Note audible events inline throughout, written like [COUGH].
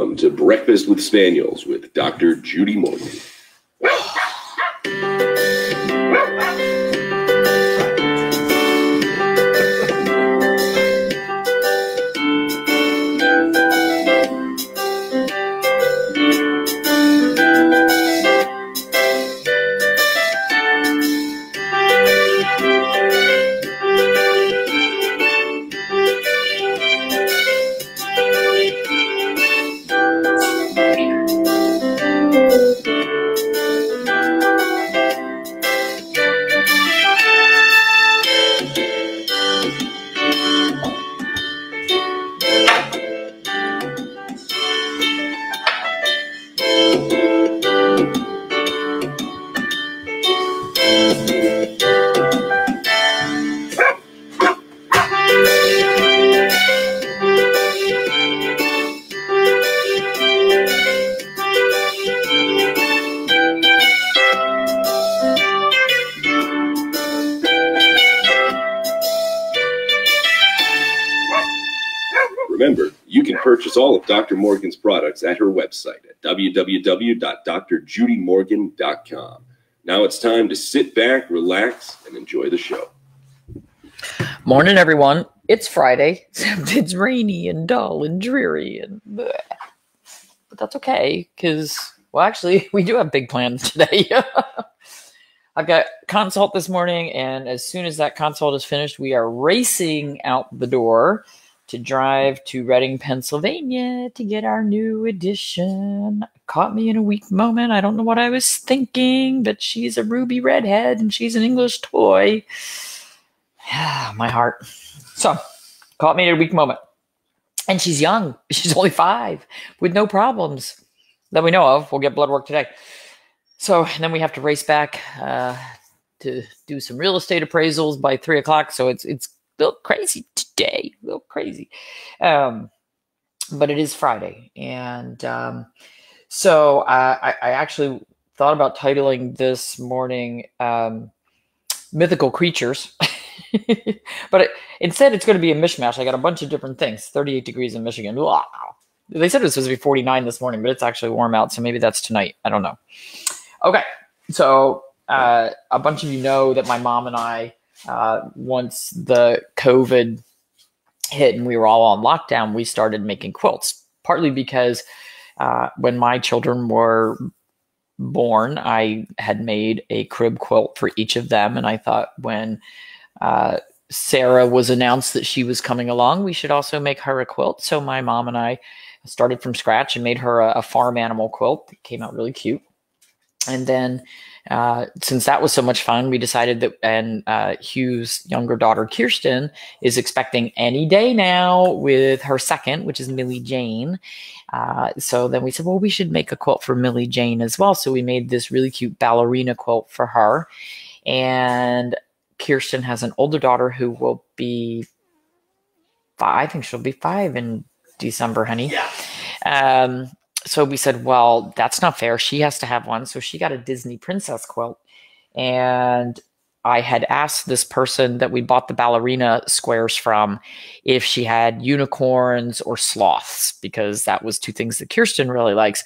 Welcome to Breakfast with Spaniels with Dr. Judy Morgan. Of Dr. Morgan's products at her website at www.drjudymorgan.com. Now it's time to sit back, relax, and enjoy the show. Morning, everyone. It's Friday, [LAUGHS] except it's rainy and dull and dreary and bleh. but that's okay because well, actually, [LAUGHS] we do have big plans today. [LAUGHS] I've got consult this morning, and as soon as that consult is finished, we are racing out the door to drive to Reading, Pennsylvania to get our new edition. Caught me in a weak moment. I don't know what I was thinking, but she's a ruby redhead and she's an English toy. My heart. So, caught me in a weak moment. And she's young. [LAUGHS] She's only five with no problems that we know of. We'll get blood work today. So, and then we have to race back uh, to do some real estate appraisals by three o'clock. So, it's, it's crazy today, a little crazy. Um, but it is Friday. And um, so I, I actually thought about titling this morning um, Mythical Creatures. [LAUGHS] but it, instead, it's going to be a mishmash. I got a bunch of different things 38 degrees in Michigan. Wow. They said it was supposed to be 49 this morning, but it's actually warm out. So maybe that's tonight. I don't know. Okay. So uh, a bunch of you know that my mom and I uh, once the COVID hit and we were all on lockdown, we started making quilts, partly because uh, when my children were born, I had made a crib quilt for each of them. And I thought when uh, Sarah was announced that she was coming along, we should also make her a quilt. So my mom and I started from scratch and made her a, a farm animal quilt. It came out really cute. And then uh, since that was so much fun, we decided that, and uh, Hugh's younger daughter, Kirsten, is expecting any day now with her second, which is Millie Jane. Uh, so then we said, well, we should make a quilt for Millie Jane as well. So we made this really cute ballerina quilt for her. And Kirsten has an older daughter who will be five. I think she'll be five in December, honey. Yeah. Um, so we said, well, that's not fair. She has to have one. So she got a Disney princess quilt. And I had asked this person that we bought the ballerina squares from if she had unicorns or sloths, because that was two things that Kirsten really likes.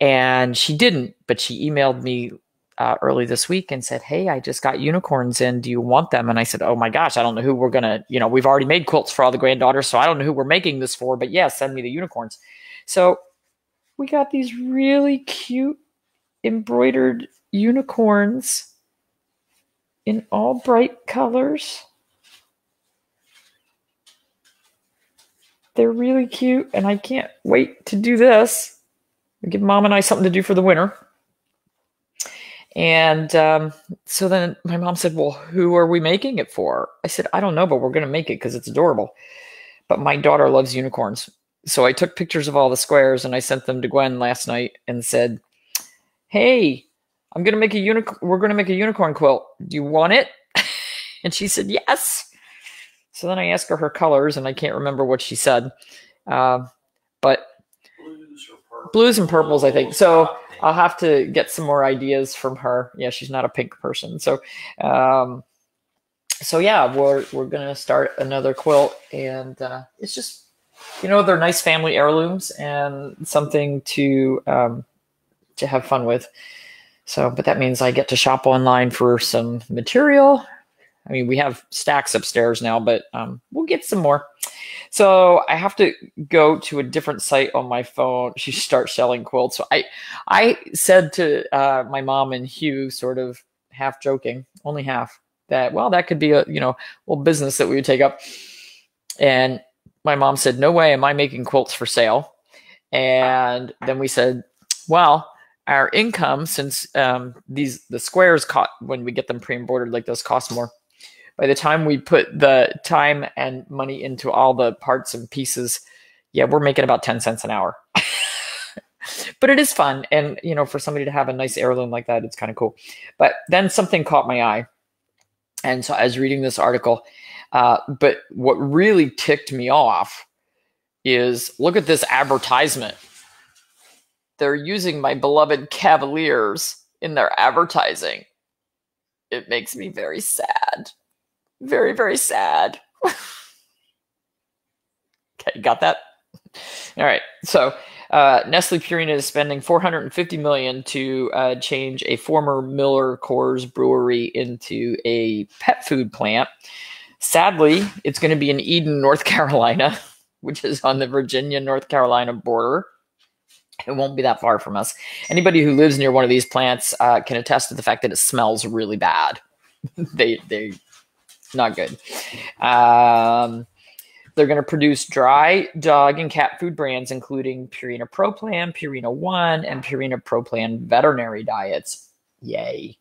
And she didn't, but she emailed me uh, early this week and said, Hey, I just got unicorns in. Do you want them? And I said, Oh my gosh, I don't know who we're going to, you know, we've already made quilts for all the granddaughters. So I don't know who we're making this for, but yeah, send me the unicorns. So we got these really cute embroidered unicorns in all bright colors. They're really cute, and I can't wait to do this. Give mom and I something to do for the winter. And um, so then my mom said, Well, who are we making it for? I said, I don't know, but we're going to make it because it's adorable. But my daughter loves unicorns. So I took pictures of all the squares and I sent them to Gwen last night and said, Hey, I'm gonna make a unicorn. We're gonna make a unicorn quilt. Do you want it? [LAUGHS] and she said yes. So then I asked her her colors, and I can't remember what she said, uh, but Blues blues and purples, I think. So I'll have to get some more ideas from her. Yeah, she's not a pink person, so um, so yeah, we're we're gonna start another quilt, and uh, it's just you know, they're nice family heirlooms and something to um, to have fun with. So, but that means I get to shop online for some material. I mean, we have stacks upstairs now, but um, we'll get some more. So I have to go to a different site on my phone. She starts selling quilts. So I, I said to uh, my mom and Hugh, sort of half joking, only half, that well, that could be a you know little business that we would take up. And my mom said, "No way, am I making quilts for sale?" And then we said, "Well." Our income, since um, these the squares caught when we get them pre-embroidered like those cost more, by the time we put the time and money into all the parts and pieces, yeah, we're making about 10 cents an hour. [LAUGHS] but it is fun. And, you know, for somebody to have a nice heirloom like that, it's kind of cool. But then something caught my eye. And so I was reading this article. Uh, but what really ticked me off is look at this advertisement. They're using my beloved Cavaliers in their advertising. It makes me very sad very, very sad. [LAUGHS] okay, got that? All right. So uh, Nestle Purina is spending 450 million to uh, change a former Miller Coors brewery into a pet food plant. Sadly, it's going to be in Eden, North [LAUGHS] Carolina, which is on the Virginia North Carolina border. It won't be that far from us. Anybody who lives near one of these plants uh, can attest to the fact that it smells really bad. [LAUGHS] they they not good. Um, they're going to produce dry dog and cat food brands, including Purina Pro Plan, Purina One, and Purina Pro Plan veterinary diets. Yay.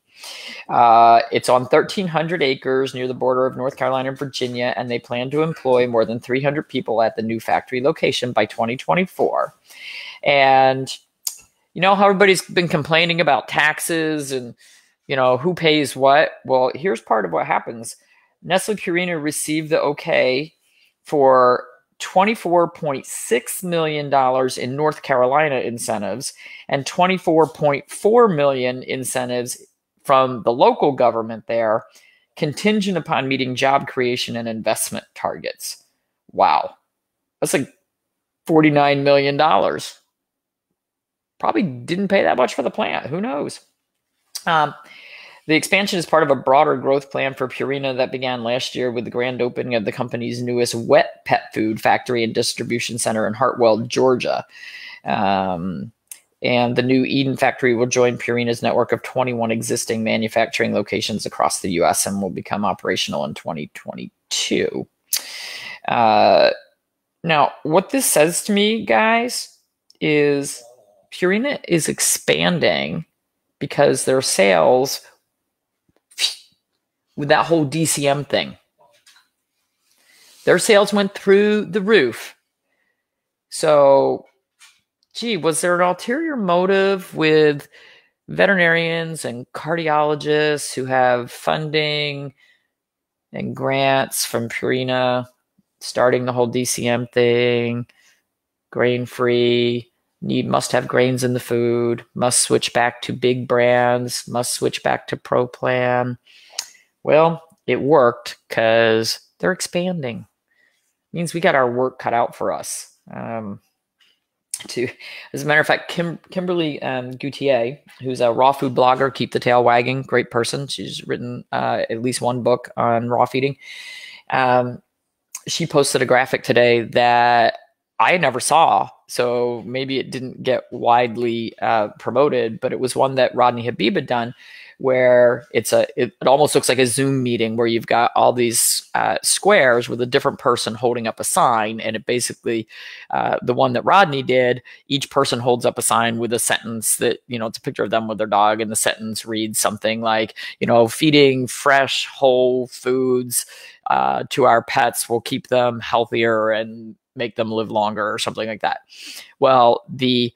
Uh, it's on 1,300 acres near the border of North Carolina and Virginia, and they plan to employ more than 300 people at the new factory location by 2024. And you know how everybody's been complaining about taxes and you know who pays what? Well, here's part of what happens Nestle Purina received the okay for $24.6 million in North Carolina incentives and 24.4 million incentives from the local government there, contingent upon meeting job creation and investment targets. Wow. That's like $49 million. Probably didn't pay that much for the plant. Who knows? Um, the expansion is part of a broader growth plan for Purina that began last year with the grand opening of the company's newest wet pet food factory and distribution center in Hartwell, Georgia. Um, and the new Eden factory will join Purina's network of 21 existing manufacturing locations across the US and will become operational in 2022. Uh, now, what this says to me, guys, is Purina is expanding because their sales with that whole DCM thing. Their sales went through the roof. So, gee, was there an ulterior motive with veterinarians and cardiologists who have funding and grants from Purina starting the whole DCM thing, grain free, need must have grains in the food, must switch back to big brands, must switch back to Pro Plan. Well, it worked because they're expanding. It means we got our work cut out for us. Um, to, as a matter of fact, Kim, Kimberly um, Gauthier, who's a raw food blogger, keep the tail wagging, great person. She's written uh, at least one book on raw feeding. Um, she posted a graphic today that I never saw, so maybe it didn't get widely uh, promoted, but it was one that Rodney Habib had done, where it's a it, it, almost looks like a zoom meeting where you've got all these uh, squares with a different person holding up a sign. And it basically uh, the one that rodney did each person holds up a sign with a sentence that you know it's a picture of them with their dog and the sentence reads something like you know feeding fresh whole foods uh, to our pets will keep them healthier and make them live longer or something like that. Well the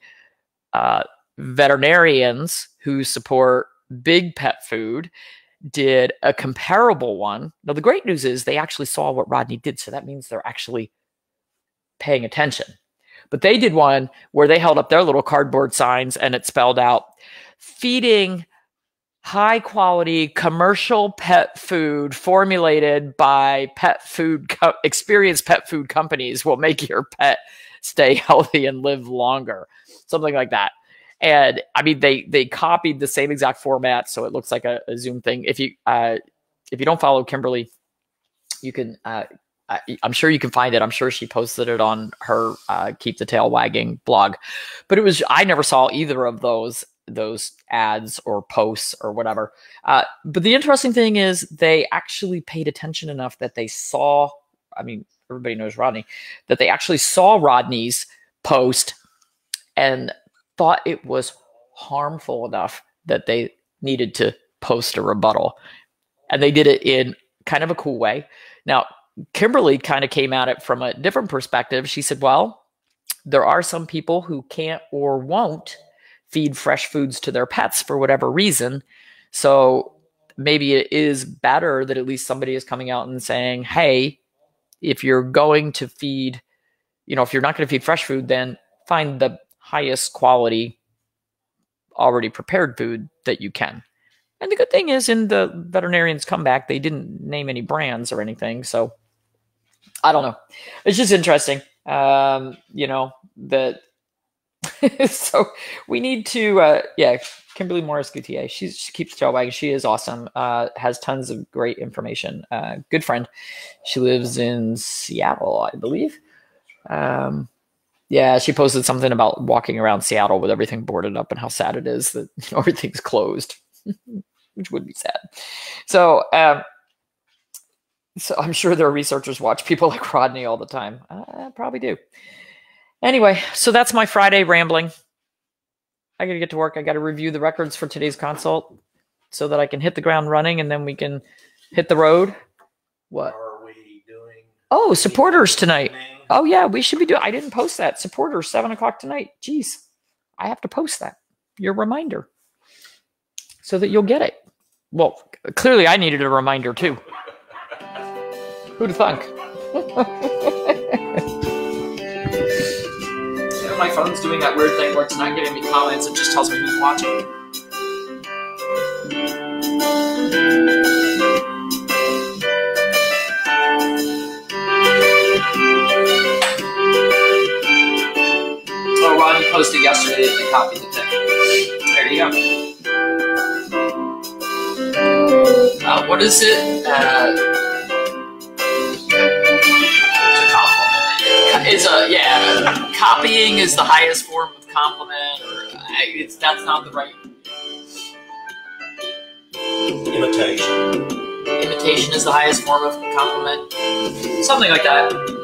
uh, veterinarians who support Big Pet Food did a comparable one. Now, the great news is they actually saw what Rodney did. So that means they're actually paying attention. But they did one where they held up their little cardboard signs and it spelled out feeding high quality commercial pet food formulated by pet food co- experienced pet food companies will make your pet stay [LAUGHS] healthy and live longer something like that and i mean they they copied the same exact format so it looks like a, a zoom thing if you uh if you don't follow kimberly you can uh I, I'm sure you can find it. I'm sure she posted it on her uh, "Keep the Tail Wagging" blog, but it was I never saw either of those those ads or posts or whatever. Uh, but the interesting thing is they actually paid attention enough that they saw. I mean, everybody knows Rodney, that they actually saw Rodney's post and thought it was harmful enough that they needed to post a rebuttal, and they did it in kind of a cool way. Now, Kimberly kind of came at it from a different perspective. She said, well, there are some people who can't or won't feed fresh foods to their pets for whatever reason. So maybe it is better that at least somebody is coming out and saying, hey, if you're going to feed, you know, if you're not going to feed fresh food, then find the highest quality, already prepared food that you can. And the good thing is, in the veterinarian's comeback, they didn't name any brands or anything. So I don't know. It's just interesting. Um, you know, that [LAUGHS] so we need to uh yeah, Kimberly Morris Gutierrez. She's, she keeps tail wagging. She is awesome. Uh has tons of great information. Uh good friend. She lives in Seattle, I believe. Um yeah, she posted something about walking around Seattle with everything boarded up and how sad it is that [LAUGHS] everything's closed. [LAUGHS] Which would be sad. So um so I'm sure their researchers watch people [LAUGHS] like Rodney all the time. I probably do. Anyway, so that's my Friday rambling. I got to get to work. I got to review the records for today's consult so that I can hit the ground running and then we can hit the road. What? Are we doing? Oh, supporters tonight. Oh, yeah, we should be doing. I didn't post that. supporter seven o'clock tonight. Jeez, I have to post that. Your reminder so that you'll get it. Well, clearly I needed a reminder too. Who'd thunk? [LAUGHS] my phone's doing that weird thing where it's not giving me comments, it just tells me who's watching. Posted yesterday that they copied the pic. There you go. Uh, what is it? Uh, is a yeah. Copying is the highest form of compliment, or it's that's not the right. Imitation. Imitation is the highest form of compliment. Something like that.